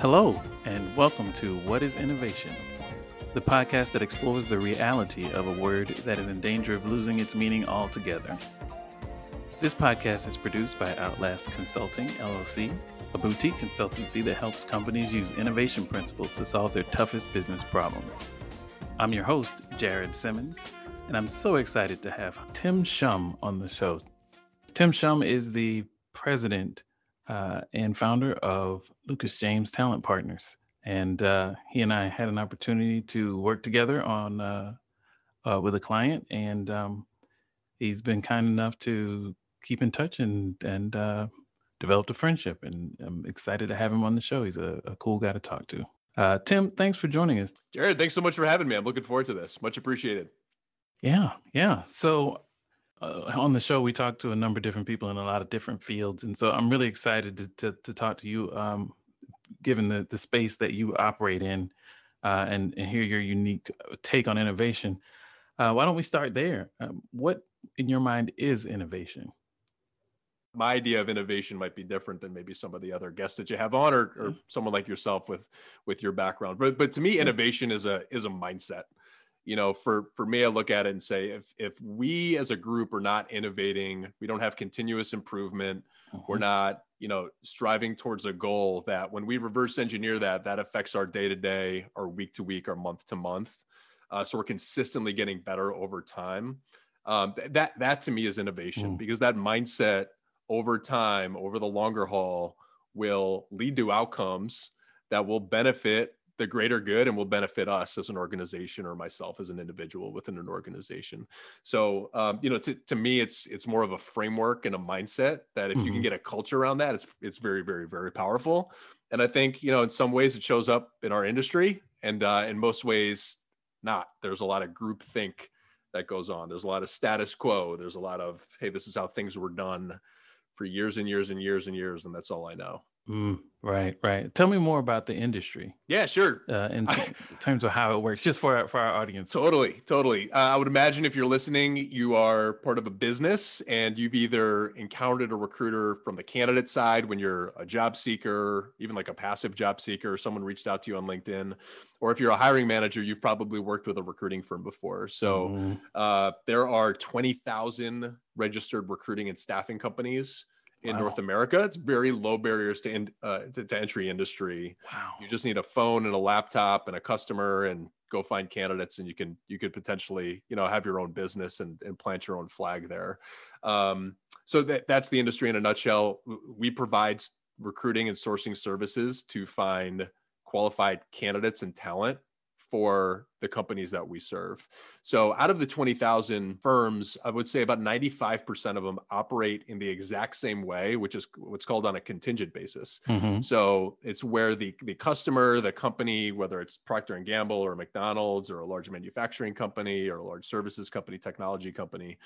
Hello, and welcome to What is Innovation, the podcast that explores the reality of a word that is in danger of losing its meaning altogether. This podcast is produced by Outlast Consulting, LLC, a boutique consultancy that helps companies use innovation principles to solve their toughest business problems. I'm your host, Jared Simmons, and I'm so excited to have Tim Schumm on the show. Tim Schumm is the president uh, and founder of Lucas James Talent Partners. And uh, he and I had an opportunity to work together on uh, uh, with a client, and um, he's been kind enough to keep in touch and and uh, developed a friendship. And I'm excited to have him on the show. He's a, a cool guy to talk to. Uh, Tim, thanks for joining us. Jared, thanks so much for having me. I'm looking forward to this. Much appreciated. Yeah, yeah. So uh, on the show, we talked to a number of different people in a lot of different fields, and so I'm really excited to to, to talk to you, um, given the the space that you operate in, uh, and and hear your unique uh, take on innovation. Uh, why don't we start there? Um, what in your mind is innovation? My idea of innovation might be different than maybe some of the other guests that you have on, or, or Mm-hmm. someone like yourself with with your background. But but to me, innovation is a is a mindset you know for for me i look at it and say if if we as a group are not innovating we don't have continuous improvement we're Mhm. not you know striving towards a goal that when we reverse engineer that that affects our day to day our week to week our month to month uh, so we're consistently getting better over time um, that that to me is innovation Mm. because that mindset over time over the longer haul will lead to outcomes that will benefit the greater good and will benefit us as an organization or myself as an individual within an organization. So um, you know to, to me it's it's more of a framework and a mindset that if you can Mhm. get a culture around that it's it's very very very powerful. And i think you know in some ways it shows up in our industry and uh, in most ways not. There's a lot of group think that goes on. There's a lot of status quo. There's a lot of hey this is how things were done for years and years and years and years and that's all i know Mm, right, right. Tell me more about the industry yeah sure uh, in t- terms of how it works, just for our, for our audience. Totally, totally. Uh, I would imagine if you're listening, you are part of a business and you've either encountered a recruiter from the candidate side when you're a job seeker, even like a passive job seeker, someone reached out to you on LinkedIn, or if you're a hiring manager, you've probably worked with a recruiting firm before. So Mhm. uh, there are 20,000 registered recruiting and staffing companies in Wow. North America. It's very low barriers to, in, uh, to, to entry industry wow. you just need a phone and a laptop and a customer and go find candidates and you can you could potentially you know have your own business and, and plant your own flag there um, so that, that's the industry in a nutshell we provide recruiting and sourcing services to find qualified candidates and talent for the companies that we serve. So out of the 20,000 firms, I would say about 95% of them operate in the exact same way, which is what's called on a contingent basis. Mhm. So it's where the the customer, the company, whether it's Procter and Gamble or McDonald's or a large manufacturing company or a large services company, technology company,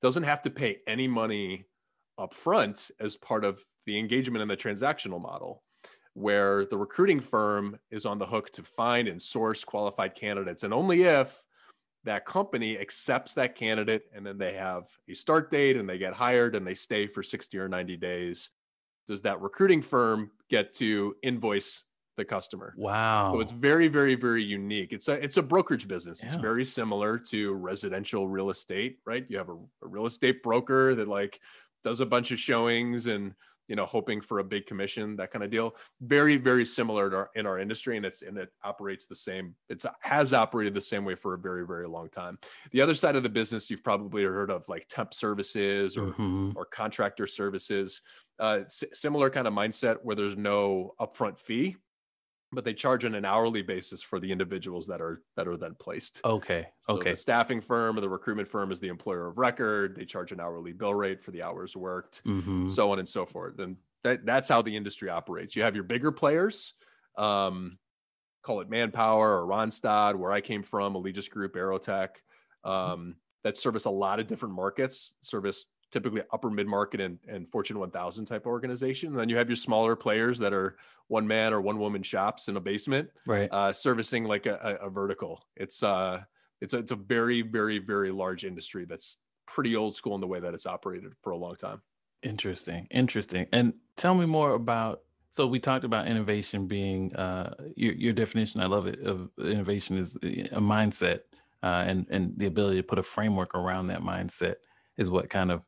doesn't have to pay any money up front as part of the engagement in the transactional model where the recruiting firm is on the hook to find and source qualified candidates. And only if that company accepts that candidate and then they have a start date and they get hired and they stay for 60 or 90 days does that recruiting firm get to invoice the customer. Wow. so it's very very very unique. It's a it's a brokerage business. It's very similar to residential real estate right? You have a, a real estate broker that like does a bunch of showings and you know hoping for a big commission that kind of deal very very similar in our, in our industry and it's and it operates the same it's has operated the same way for a very very long time the other side of the business you've probably heard of like temp services or Mhm. or contractor services. Uh, s- similar kind of mindset where there's no upfront fee, but they charge on an hourly basis for the individuals that are that are then placed. Okay. So Okay. the staffing firm or the recruitment firm is the employer of record. They charge an hourly bill rate for the hours worked, Mhm. so on and so forth. And that, that's how the industry operates. You have your bigger players, um, call it Manpower or Randstad, where I came from, Allegis Group, Aerotek, um, that service a lot of different markets, service typically upper mid market and, and Fortune 1000 type organization. And then you have your smaller players that are one man or one woman shops in a basement, Right. uh, servicing like a, a, vertical. It's uh, it's a, it's a very very very large industry that's pretty old school in the way that it's operated for a long time. Interesting. Interesting. And tell me more about So we talked about innovation being uh, your your definition. I love it. Of innovation is a mindset, uh, and and the ability to put a framework around that mindset is what kind of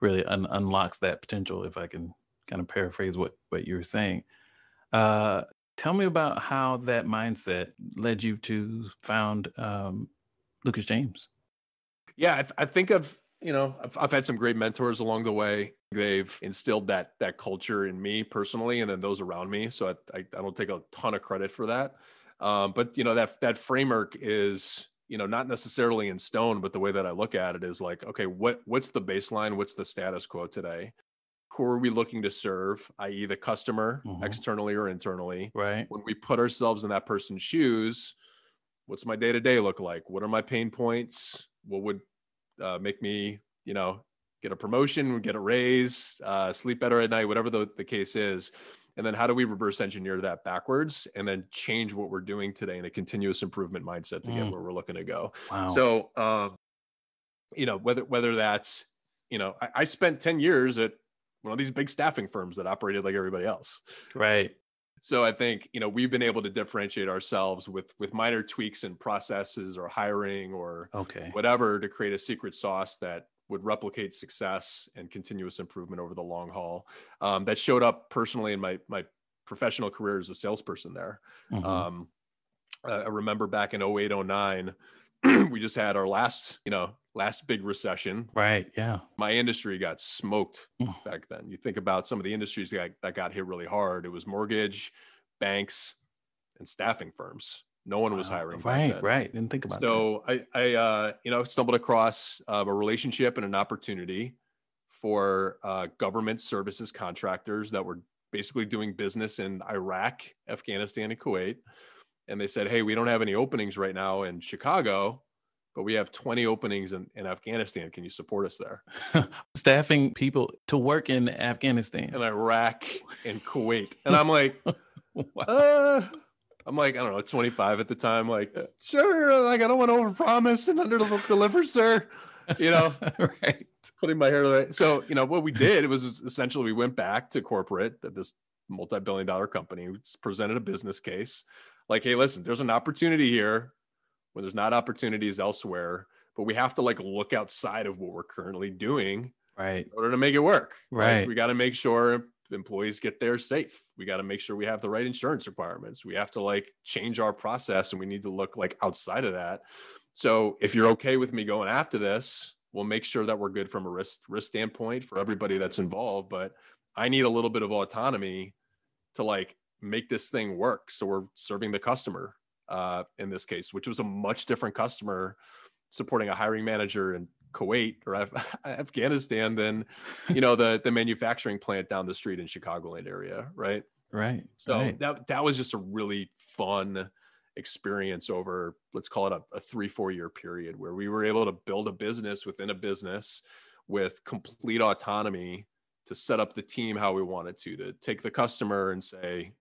really un- unlocks that potential. If I can kind of paraphrase what what you were saying. Uh, tell me about how that mindset led you to found um, Lucas James. Yeah, I, th- I think I've you know I've, I've had some great mentors along the way they've instilled that that culture in me personally and then those around me so i, I, I don't take a ton of credit for that um, but you know that that framework is you know not necessarily in stone but the way that i look at it is like okay what what's the baseline? What's the status quo today? Who are we looking to serve i.e the customer mm-hmm. externally or internally? Right. When we put ourselves in that person's shoes what's my day to day look like? What are my pain points? What would uh, make me, you know, get a promotion, get a raise, uh, sleep better at night, whatever the, the case is. And then how do we reverse engineer that backwards and then change what we're doing today in a continuous improvement mindset to mm. get where we're looking to go? Wow. So, um, you know, whether whether that's, you know, I, I spent 10 years at one of these big staffing firms that operated like everybody else. Right so i think you know we've been able to differentiate ourselves with with minor tweaks in processes or hiring or okay whatever to create a secret sauce that would replicate success and continuous improvement over the long haul um, that showed up personally in my my professional career as a salesperson there mm-hmm. um, i remember back in 08 09 we just had our last you know last big recession. Right. Yeah. My industry got smoked mm. back then. You think about some of the industries that, that got hit really hard. It was mortgage, banks, and staffing firms. No one wow. was hiring. Right. Right. Didn't think about so that. So I, I, uh, you know, stumbled across uh, a relationship and an opportunity for uh, government services contractors that were basically doing business in Iraq, Afghanistan, and Kuwait. And they said, "Hey, we don't have any openings right now in Chicago but we have 20 openings in, in Afghanistan. Can you support us there? Staffing people to work in Afghanistan, and Iraq, and Kuwait. And I'm like, uh, I'm like, I don't know, 25 at the time. Like, sure, like I don't want to overpromise and under deliver, sir. You know, right? Putting my hair away. So, you know, what we did was essentially we went back to corporate that this multi-billion dollar company presented a business case like hey listen there's an opportunity here when there's not opportunities elsewhere but we have to like look outside of what we're currently doing right in order to make it work right, right? we got to make sure employees get there safe. We got to make sure we have the right insurance requirements. We have to like change our process and we need to look like outside of that. So if you're okay with me going after this we'll make sure that we're good from a risk risk standpoint for everybody that's involved but i need a little bit of autonomy to like make this thing work. So we're serving the customer uh, in this case, which was a much different customer supporting a hiring manager in Kuwait or Af- Afghanistan than, you know, the the manufacturing plant down the street in Chicagoland area, right? Right. So right. that that was just a really fun experience over let's call it a, a three four year period where we were able to build a business within a business with complete autonomy to set up the team how we wanted to to take the customer and say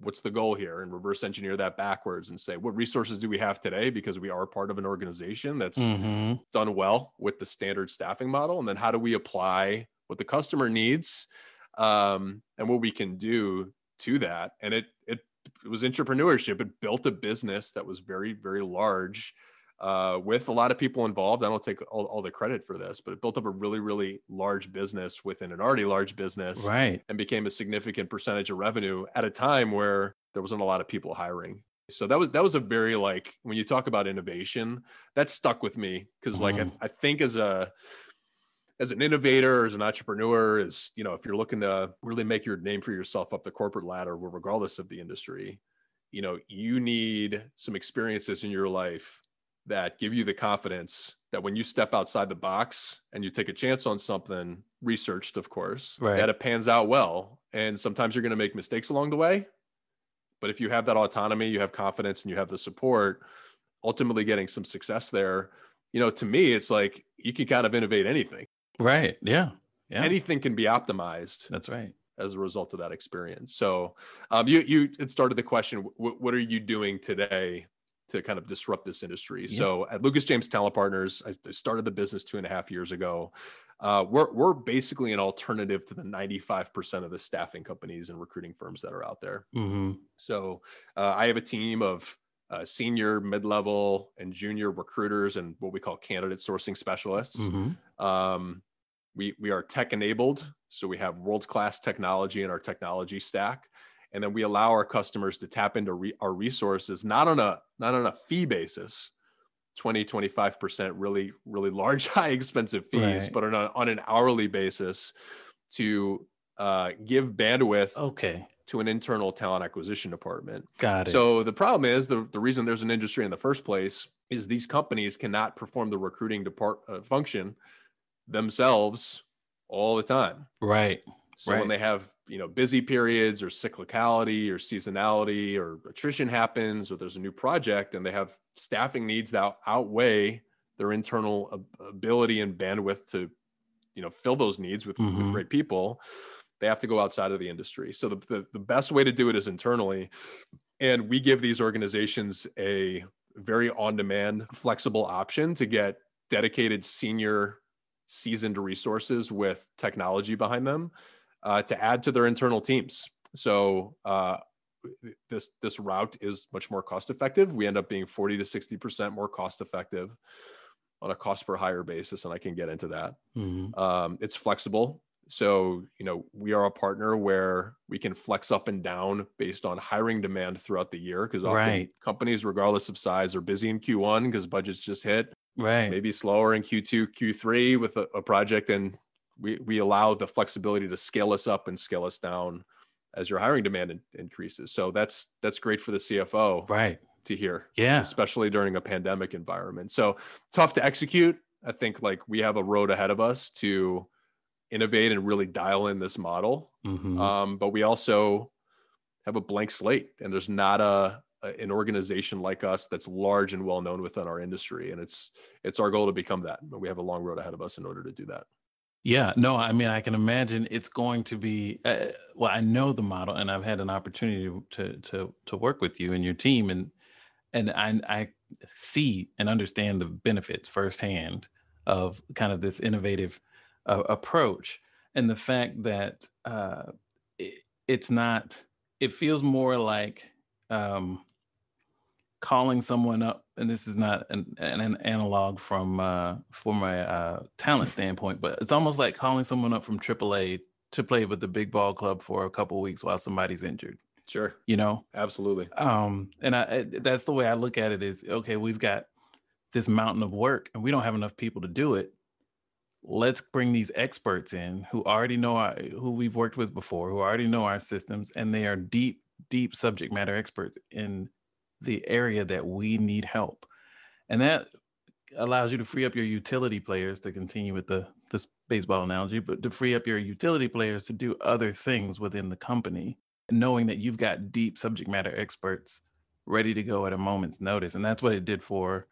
what's the goal here? And reverse engineer that backwards and say what resources do we have today? Because we are part of an organization that's mm-hmm. done well with the standard staffing model. And then how do we apply what the customer needs um, and what we can do to that? And it it, it was entrepreneurship. It built a business that was very very large uh, with a lot of people involved. I don't take all, all, the credit for this, but it built up a really, really large business within an already large business, right? And became a significant percentage of revenue at a time where there wasn't a lot of people hiring. So that was that was a very like when you talk about innovation, that stuck with me because like mm. I, I think as a as an innovator, as an entrepreneur, is you know if you're looking to really make your name for yourself up the corporate ladder, regardless of the industry, you know you need some experiences in your life that give you the confidence that when you step outside the box and you take a chance on something researched of course right. that it pans out well. And sometimes you're going to make mistakes along the way but if you have that autonomy you have confidence and you have the support ultimately getting some success there you know to me it's like you can kind of innovate anything. Right. Yeah. Yeah. Anything can be optimized that's right. as a result of that experience. So um, you you it started the question what are you doing today to kind of disrupt this industry. Yeah. So at Lucas James Talent Partners, I started the business two and a half years ago. uh, we're we're basically an alternative to the 95% of the staffing companies and recruiting firms that are out there. Mm-hmm. So uh, I have a team of uh, senior, mid-level, and junior recruiters and what we call candidate sourcing specialists. Mm-hmm. Um, we we are tech enabled, so we have world-class technology in our technology stack, and then we allow our customers to tap into re- our resources not on a not on a fee basis 20 25% really really large high expensive fees Right. but on, a, on an hourly basis to uh, give bandwidth Okay. to an internal talent acquisition department Got it. so the problem is the, the reason there's an industry in the first place is these companies cannot perform the recruiting depart uh, function themselves all the time right. So Right. when they have you know busy periods or cyclicality or seasonality or attrition happens or there's a new project and they have staffing needs that outweigh their internal ability and bandwidth to you know fill those needs with, with Mhm. great people, they have to go outside of the industry. So the, the the best way to do it is internally, and we give these organizations a very on-demand, flexible option to get dedicated senior seasoned resources with technology behind them uh, to add to their internal teams. So uh, this this route is much more cost effective. We end up being 40 to 60 percent more cost effective on a cost per hire basis, and I can get into that. Mhm. Um, it's flexible. So, you know, we are a partner where we can flex up and down based on hiring demand throughout the year because often Right. companies, regardless of size, are busy in Q1 because budgets just hit Right. maybe slower in Q2, Q3 with a, a project, and we we allow the flexibility to scale us up and scale us down as your hiring demand in- increases. So that's that's great for the CFO Right. to hear, Yeah. especially during a pandemic environment. So tough to execute. I think like we have a road ahead of us to innovate and really dial in this model. Mhm. Um, but we also have a blank slate, and there's not a, a- an organization like us that's large and well known within our industry, and it's it's our goal to become that. But we have a long road ahead of us in order to do that. Yeah, no, I mean, I can imagine it's going to be. Uh, well, I know the model, and I've had an opportunity to to to work with you and your team, and and I I see and understand the benefits firsthand of kind of this innovative uh, approach, and the fact that uh, it, it's not. It feels more like um, calling someone up, and this is not an, an, an analog from uh, from a uh, talent standpoint, but it's almost like calling someone up from AAA to play with the big ball club for a couple weeks while somebody's injured. Sure, You know, absolutely. um, and I, I- that's the way I look at it. Is okay, we've got this mountain of work, and we don't have enough people to do it. Let's bring these experts in who already know our, who we've worked with before, who already know our systems, and they are deep, deep subject matter experts in the area that we need help, and that allows you to free up your utility players to continue with the this baseball analogy, but to free up your utility players to do other things within the company knowing that you've got deep subject matter experts ready to go at a moment's notice. And that's what it did for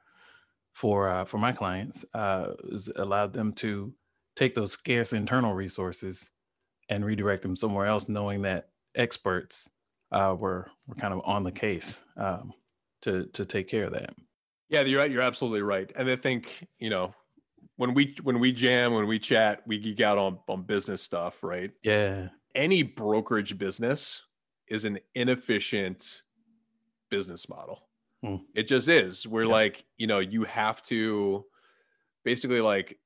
for uh, for my clients uh allowed them to take those scarce internal resources and redirect them somewhere else knowing that experts uh were were kind of on the case um to to take care of that Yeah, you're right. You're absolutely right. And I think you know when we when we jam, when we chat, we geek out on on business stuff, right? yeah Any brokerage business is an inefficient business model. Hmm. It just is. We're Yeah. like, you know, you have to basically like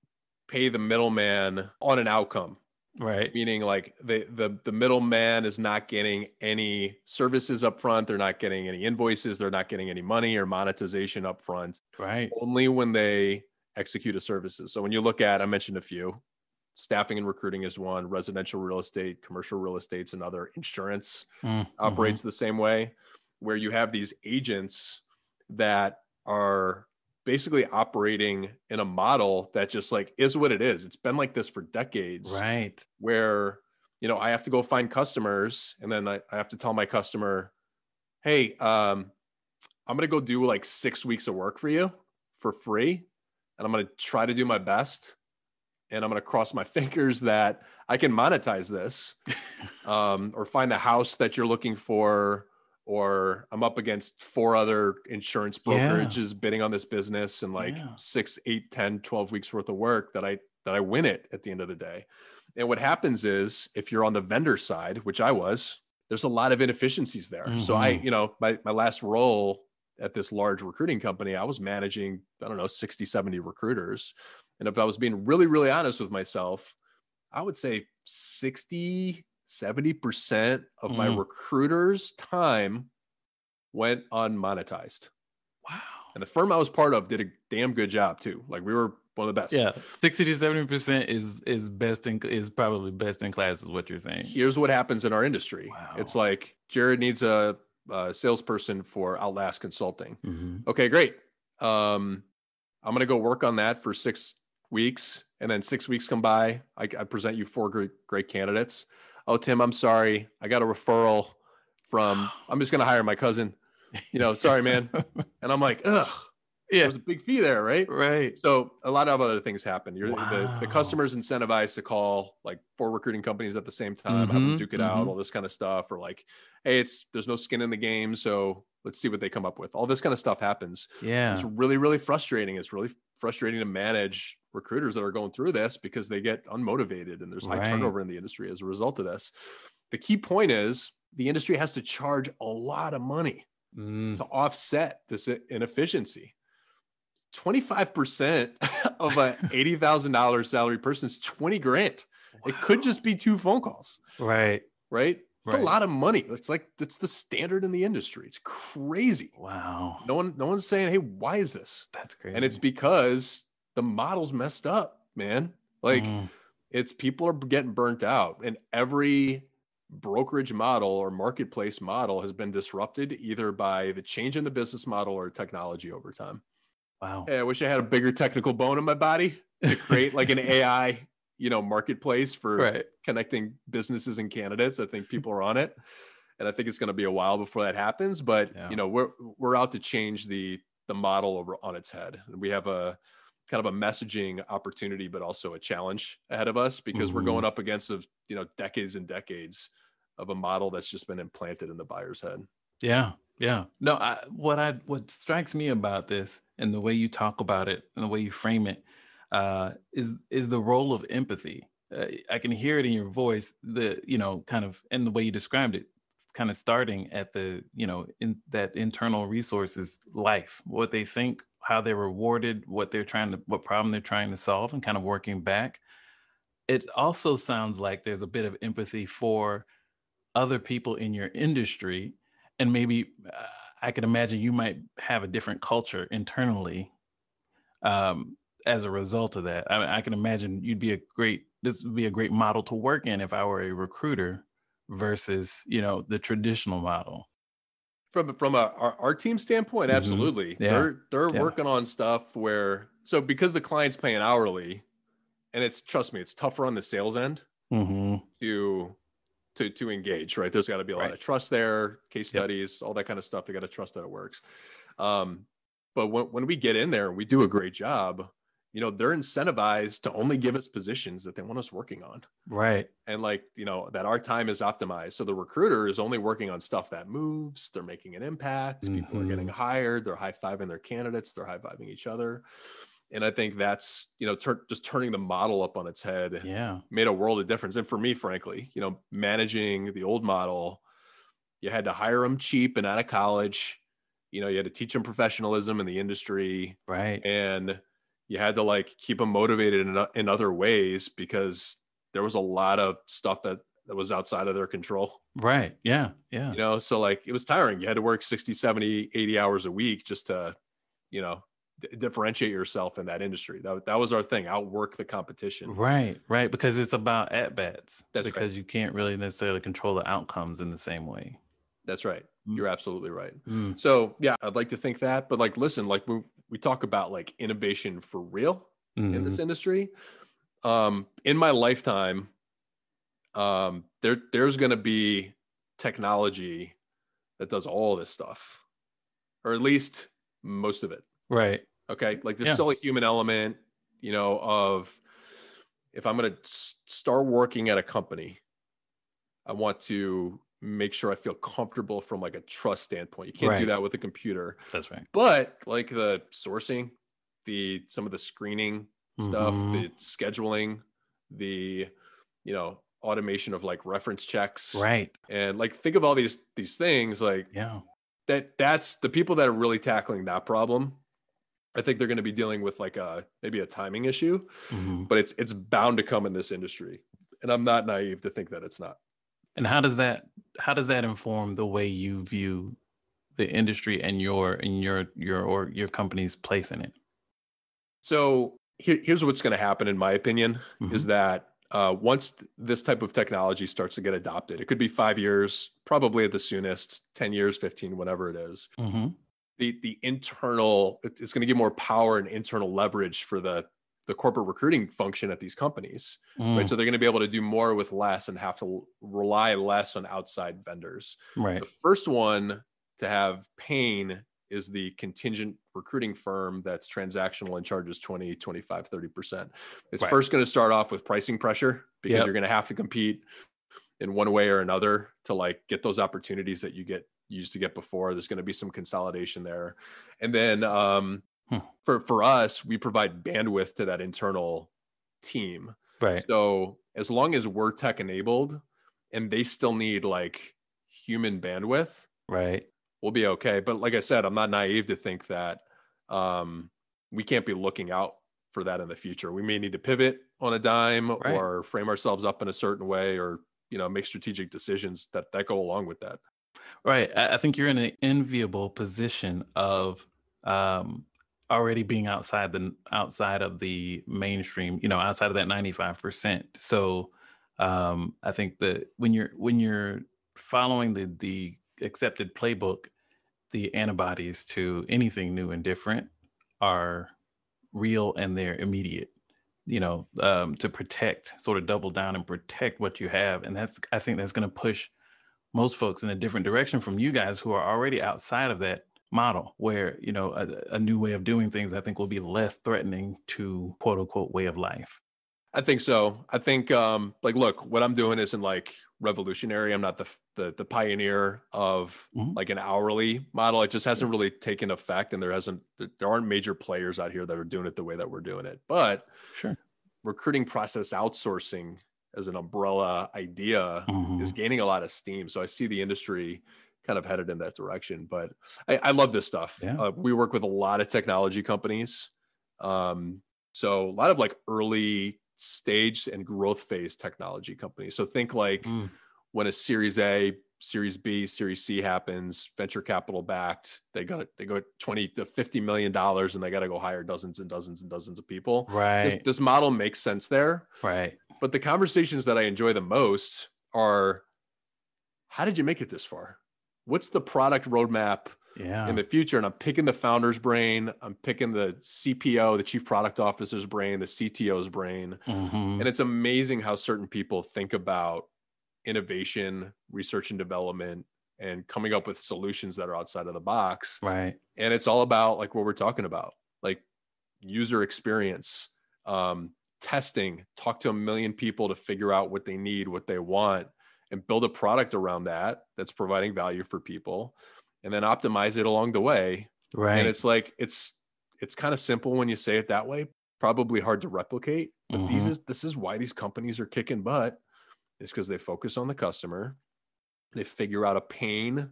pay the middleman on an outcome right. Meaning like the the the middleman is not getting any services up front they're not getting any invoices. They're not getting any money or monetization up front right. Only when they execute a services. So when you look at i mentioned a few. Staffing and recruiting is one. Residential real estate commercial real estate's another. Insurance Mm, mhm. operates the same way where you have these agents that are basically operating in a model that just like is what it is. It's been like this for decades right. where you know i have to go find customers and then i, I have to tell my customer hey um, i'm going to go do like six weeks of work for you for free and i'm going to try to do my best and i'm going to cross my fingers that i can monetize this um, or find the house that you're looking for or i'm up against four other insurance Yeah. brokerages bidding on this business and like Yeah. six eight ten 12 weeks worth of work that i that I win it at the end of the day. And what happens is if you're on the vendor side, which I was, there's a lot of inefficiencies there. Mm-hmm. So I, mm-hmm. you know, my, my last role at this large recruiting company, I was managing, I don't know, 60, 70 recruiters. And if I was being really, really honest with myself, I would say 60, 70% of mm. my recruiters' time went unmonetized. Wow. And the firm I was part of did a damn good job too. Like we were one of the best. Yeah, sixty to seventy percent is is best in is probably best in class, is what you're saying. Here's what happens in our industry. Wow. It's like Jared needs a, a salesperson for Outlast Consulting. Mm-hmm. Okay, great. Um, I'm gonna go work on that for six weeks, and then six weeks come by. I, I present you four great great candidates. Oh, Tim, I'm sorry. I got a referral from. I'm just gonna hire my cousin. You know, sorry, man. and I'm like, ugh yeah. There's a big fee there, right? Right. So a lot of other things happen. You're wow. the, the customers incentivized to call like four recruiting companies at the same time, mm-hmm. have them duke it mm-hmm. out, all this kind of stuff, or like, hey, it's there's no skin in the game, so let's see what they come up with. All this kind of stuff happens. Yeah. It's really, really frustrating. It's really frustrating to manage recruiters that are going through this because they get unmotivated and there's high right. turnover in the industry as a result of this. The key point is the industry has to charge a lot of money mm. to offset this inefficiency 25% of a $80,000 salary person is 20 grand. Wow. It could just be two phone calls. Right. Right. It's right. a lot of money. It's like it's the standard in the industry. It's crazy. Wow. No one no one's saying, "Hey, why is this?" That's crazy. And it's because the model's messed up, man. Like mm. it's people are getting burnt out and every brokerage model or marketplace model has been disrupted either by the change in the business model or technology over time. Wow. Hey, I wish I had a bigger technical bone in my body to create like an AI, you know, marketplace for right. connecting businesses and candidates. I think people are on it. And I think it's going to be a while before that happens, but yeah. you know, we're we're out to change the the model over on its head. And we have a kind of a messaging opportunity but also a challenge ahead of us because mm-hmm. we're going up against of, you know, decades and decades of a model that's just been implanted in the buyer's head. Yeah. Yeah. No, I, what I what strikes me about this and the way you talk about it and the way you frame it uh, is is the role of empathy. Uh, I can hear it in your voice. The you know kind of and the way you described it, kind of starting at the you know in that internal resources life, what they think, how they're rewarded, what they're trying to, what problem they're trying to solve, and kind of working back. It also sounds like there's a bit of empathy for other people in your industry and maybe uh, I could imagine you might have a different culture internally um, as a result of that. I, I can imagine you'd be a great this would be a great model to work in if I were a recruiter versus you know the traditional model. From from a our, our team standpoint, mm-hmm. absolutely. Yeah. They're they're yeah. working on stuff where so because the client's paying hourly, and it's trust me, it's tougher on the sales end mm-hmm. to to to engage right there's got to be a lot of trust there case studies yep. all that kind of stuff they got to trust that it works um, but when, when we get in there and we do a great job you know they're incentivized to only give us positions that they want us working on right and like you know that our time is optimized so the recruiter is only working on stuff that moves they're making an impact mm-hmm. people are getting mm-hmm. hired they're high-fiving their candidates they're high-fiving each other and I think that's you know tur- just turning the model up on its head. Yeah, made a world of difference. And for me, frankly, you know, managing the old model, you had to hire them cheap and out of college. You know, you had to teach them professionalism in the industry, right? And you had to like keep them motivated in, in other ways because there was a lot of stuff that that was outside of their control. Right. Yeah. Yeah. You know, so like it was tiring. You had to work 60, 70, 80 hours a week just to, you know, differentiate yourself in that industry. That, that was our thing, outwork the competition. Right, right. Because it's about at bats. That's because right. you can't really necessarily control the outcomes in the same way. That's right. Mm. You're absolutely right. Mm. So yeah, I'd like to think that. But like listen, like we, we talk about like innovation for real mm. in this mm-hmm. industry. Um, in my lifetime, um, there there's gonna be technology that does all this stuff, or at least most of it. Right. Okay. Like there's yeah. still a human element, you know, of if I'm going to start working at a company, I want to make sure I feel comfortable from like a trust standpoint. You can't right. do that with a computer. That's right. But like the sourcing, the some of the screening, stuff, Mhm. the scheduling, the you know automation of like reference checks, Right. and like think of all these these things like Yeah. that. That's the people that are really tackling that problem. I think they're going to be dealing with like a maybe a timing issue, Mhm. but it's it's bound to come in this industry, and I'm not naive to think that it's not. And how does that how does that inform the way you view the industry and your and your your or your company's place in it? So here, here's what's going to happen, in my opinion, is Mhm. that uh, once this type of technology starts to get adopted, it could be five years, probably at the soonest, 10 years, 15, whatever it is. Mhm. The, the internal, it's going to give more power and internal leverage for the, the corporate recruiting function at these companies, right? Mm, So they're going to be able to do more with less and have to rely less on outside vendors. right. The first one to have pain is the contingent recruiting firm that's transactional and charges 20, 25, 30%. It's Right. first going to start off with pricing pressure because Yep. you're going to have to compete in one way or another to like get those opportunities that you get used to get before. There's going to be some consolidation there. And then um, Hmm. for, for us, we provide bandwidth to that internal team. Right. So as long as we're tech enabled and they still need like human bandwidth, Right. we'll be okay. But like I said, I'm not naive to think that um, we can't be looking out for that in the future. We may need to pivot on a dime Right. or frame ourselves up in a certain way or you know make strategic decisions that that go along with that. Right. I, I think you're in an enviable position of um, already being outside the outside of the mainstream. You know, outside of that 95 percent. So um, I think that when you're when you're following the the accepted playbook, the antibodies to anything new and different are real and they're immediate. You know, um, to protect, sort of double down and protect what you have, and that's I think that's going to push most folks in a different direction from you guys who are already outside of that model where you know a, a new way of doing things i think will be less threatening to quote unquote way of life I think so. I think um like look, what I'm doing isn't like revolutionary. I'm not the the, the pioneer of Mhm. like an hourly model. It just hasn't really taken effect and there hasn't there aren't major players out here that are doing it the way that we're doing it. But sure recruiting process outsourcing as an umbrella idea Mhm. is gaining a lot of steam. So I see the industry kind of headed in that direction. But I, I love this stuff. Yeah. Uh, we work with a lot of technology companies. Um, so a lot of like early stage and growth phase technology companies. So think like Mm. when a series A, series B, series C happens, venture capital backed, they got it, they go 20 to 50 million dollars and they got to go hire dozens and dozens and dozens of people. This, right this model makes sense there. right But the conversations that I enjoy the most are how did you make it this far? What's the product roadmap yeah in the future? And I'm picking the founder's brain, I'm picking the CPO, the chief product officer's brain, the CTO's brain. Mhm. And it's amazing how certain people think about innovation, research and development, and coming up with solutions that are outside of the box right and it's all about like what we're talking about like user experience um, testing talk to a million people to figure out what they need what they want and build a product around that that's providing value for people and then optimize it along the way. Right. and it's like it's it's kind of simple when you say it that way probably hard to replicate but these Mhm. is this is why these companies are kicking butt is because they focus on the customer. They figure out a pain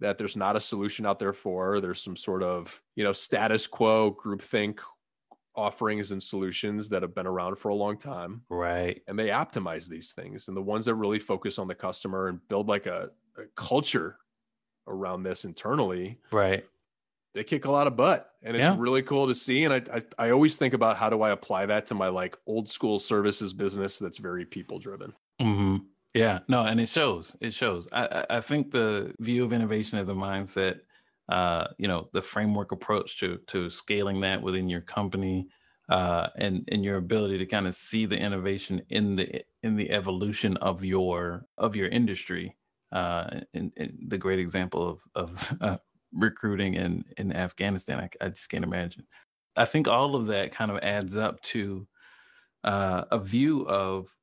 that there's not a solution out there for. There's some sort of you know status quo groupthink offerings and solutions that have been around for a long time right and they optimize these things and the ones that really focus on the customer and build like a, a culture around this internally right they kick a lot of butt and it's Yeah. really cool to see and I, I i always think about how do i apply that to my like old school services business that's very people driven hmm Yeah, no, and it shows. It shows. I I think the view of innovation as a mindset, uh, you know, the framework approach to to scaling that within your company, uh, and and your ability to kind of see the innovation in the in the evolution of your of your industry. Uh, and, and the great example of of uh, recruiting in in Afghanistan, I, I just can't imagine. I think all of that kind of adds up to uh, a view of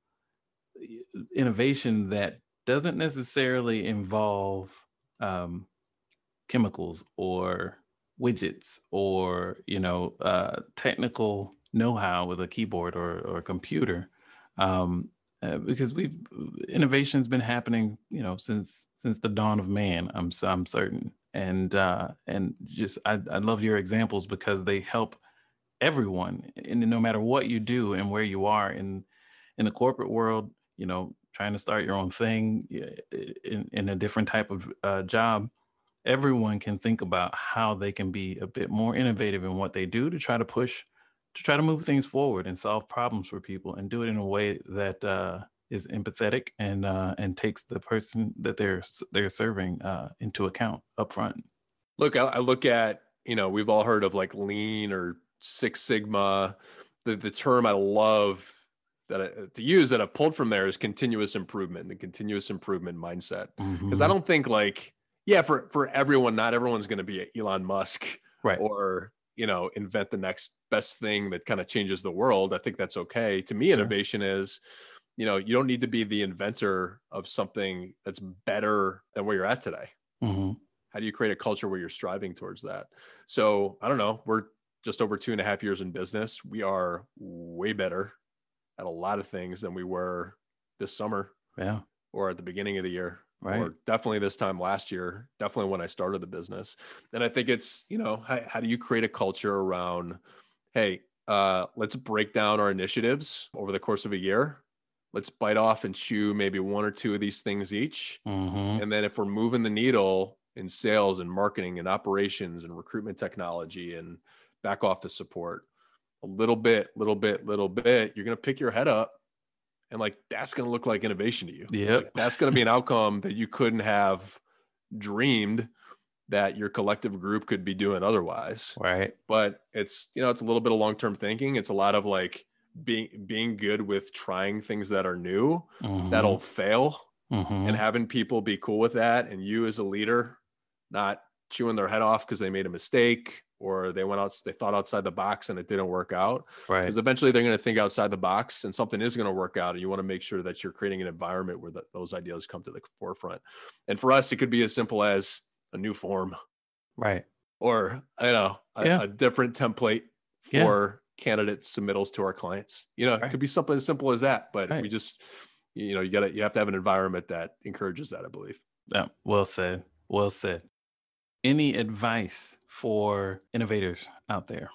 innovation that doesn't necessarily involve um, chemicals or widgets or you know uh, technical know-how with a keyboard or or a computer. Um, uh, because we've innovation's been happening, you know, since since the dawn of man. I'm I'm certain, and uh, and just I, I love your examples because they help everyone, and no matter what you do and where you are in in the corporate world, you know, trying to start your own thing in, in a different type of uh, job, everyone can think about how they can be a bit more innovative in what they do to try to push to try to move things forward and solve problems for people and do it in a way that uh, is empathetic and uh, and takes the person that they're they're serving uh, into account up front. Look, I, I, look at you know we've all heard of like lean or Six Sigma. The the term I love that I, to use that I've pulled from there is continuous improvement, the continuous improvement mindset. Because mm-hmm. I don't think like yeah for for everyone, not everyone's going to be Elon Musk right. or you know invent the next best thing that kind of changes the world. I think that's okay. To me sure. innovation is you know you don't need to be the inventor of something that's better than where you're at today. Mm-hmm. how do you create a culture where you're striving towards that? So i don't know. We're just over two and a half years in business. We are way better at a lot of things than we were this summer yeah. or at the beginning of the year right. or definitely this time last year, definitely when I started the business. And I think it's, you know, how, how do you create a culture around, hey, uh, let's break down our initiatives over the course of a year. Let's bite off and chew maybe one or two of these things each. Mm-hmm. And then if we're moving the needle in sales and marketing and operations and recruitment technology and back office support, a little bit, little bit, little bit, you're going to pick your head up and like that's going to look like innovation to you. Yeah, like, that's going to be an outcome that you couldn't have dreamed that your collective group could be doing otherwise. Right. But it's you know it's a little bit of long term thinking. It's a lot of like being being good with trying things that are new mm-hmm. that'll fail mm-hmm. and having people be cool with that and you as a leader not chewing their head off because they made a mistake or they went out they thought outside the box and it didn't work out right because eventually they're going to think outside the box and something is going to work out and you want to make sure that you're creating an environment where the, those ideas come to the forefront and for us it could be as simple as a new form right or you know a, yeah. a different template for yeah. candidate submittals to our clients you know right. it could be something as simple as that but right. we just you know you got to you have to have an environment that encourages that i believe yeah well said well said any advice for innovators out there?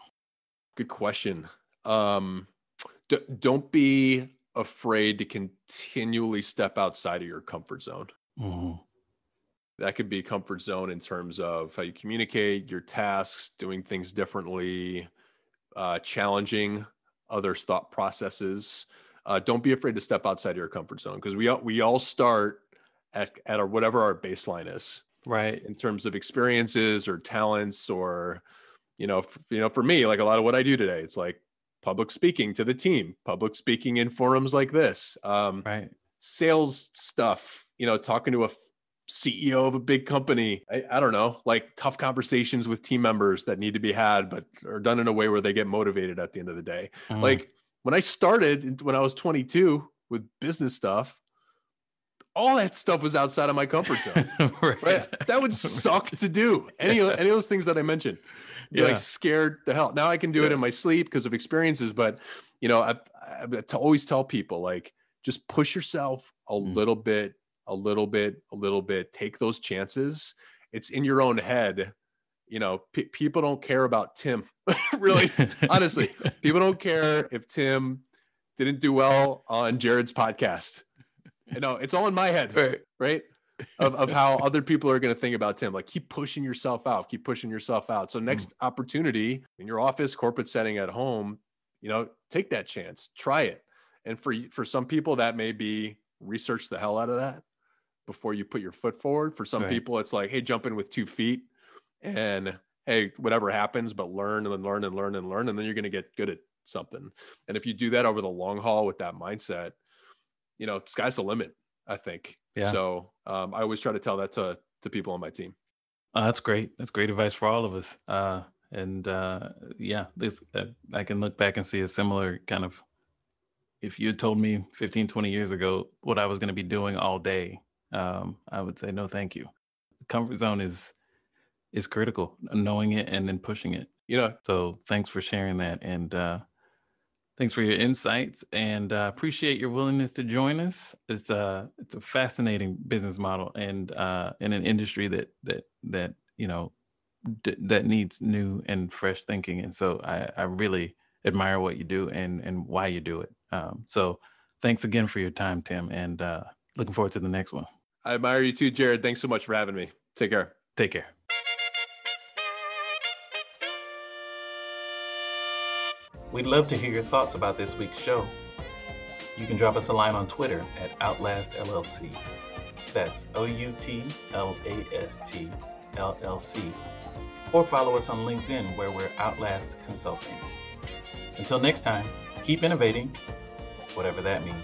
Good question. Um, d- don't be afraid to continually step outside of your comfort zone. Mm-hmm. That could be comfort zone in terms of how you communicate, your tasks, doing things differently, uh, challenging others' thought processes. Uh, don't be afraid to step outside of your comfort zone because we all, we all start at, at our, whatever our baseline is right. in terms of experiences or talents or you know f- you know for me like a lot of what i do today it's like public speaking to the team public speaking in forums like this um right. sales stuff you know talking to a f- ceo of a big company. I, I don't know like tough conversations with team members that need to be had but are done in a way where they get motivated at the end of the day. Mm. like when i started when i was 22 with business stuff all that stuff was outside of my comfort zone. right. right. That would suck to do. Any yeah. any of those things that I mentioned. Yeah. Like scared the hell. Now I can do yeah. it in my sleep because of experiences, but you know, I, I to always tell people like just push yourself a mm. little bit, a little bit, a little bit. Take those chances. It's in your own head. You know, people don't care about Tim. really, honestly, people don't care if Tim didn't do well on Jared's podcast no, it's all in my head, right? Right. of, of how other people are going to think about Tim. Like keep pushing yourself out, keep pushing yourself out. So next mm. opportunity in your office, corporate setting at home, you know, take that chance, try it. And for for some people, that may be research the hell out of that before you put your foot forward. For some right. people, it's like, hey, jump in with two feet and hey, whatever happens, but learn and learn and learn and learn, and then you're going to get good at something. And if you do that over the long haul with that mindset, you know, sky's the limit. I think. Yeah. So um, I always try to tell that to to people on my team. Uh, that's great. That's great advice for all of us. Uh, and uh, yeah, this uh, I can look back and see a similar kind of. If you had told me 15, 20 years ago what I was going to be doing all day, um, I would say no, thank you. The comfort zone is is critical. Knowing it and then pushing it. You know. So thanks for sharing that. And uh, Thanks for your insights and uh, appreciate your willingness to join us. It's a it's a fascinating business model and uh, in an industry that that that you know d- that needs new and fresh thinking. And so I, I really admire what you do and and why you do it. Um, so thanks again for your time, Tim, and uh, looking forward to the next one. I admire you too, Jared. Thanks so much for having me. Take care. Take care. We'd love to hear your thoughts about this week's show. You can drop us a line on Twitter at Outlast LLC. That's O U T L A S T L L C. Or follow us on LinkedIn where we're Outlast Consulting. Until next time, keep innovating, whatever that means.